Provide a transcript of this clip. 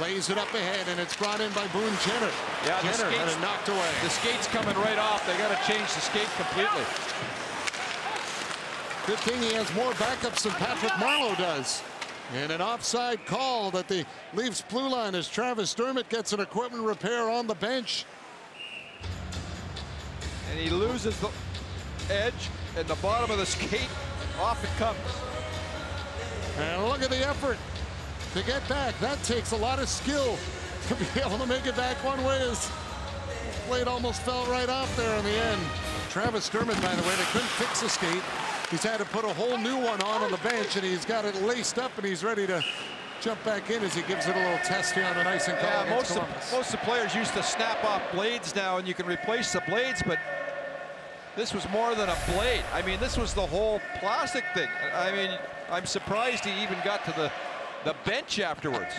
Plays it up ahead, and it's brought in by Boone Jenner. Yeah, the Jenner had skates- it knocked away. The skate's coming right off. They got to change the skate completely. Good thing he has more backups than Patrick Marleau does. And an offside call that the Leafs blue line as Travis Dermott gets an equipment repair on the bench. And he loses the edge and the bottom of the skate. Off it comes. And look at the effort to get back. That takes a lot of skill to be able to make it back one way. His blade almost fell right off there in the end. Travis Dermott, by the way, they couldn't fix the skate. He's had to put a whole new one on on the bench, and he's got it laced up, and he's ready to jump back in as he gives it a little test here on the icing call Yeah, most of, most of the players used to snap off blades now, and you can replace the blades, but this was more than a blade. I mean, this was the whole plastic thing. I mean, I'm surprised he even got to the, the bench afterwards.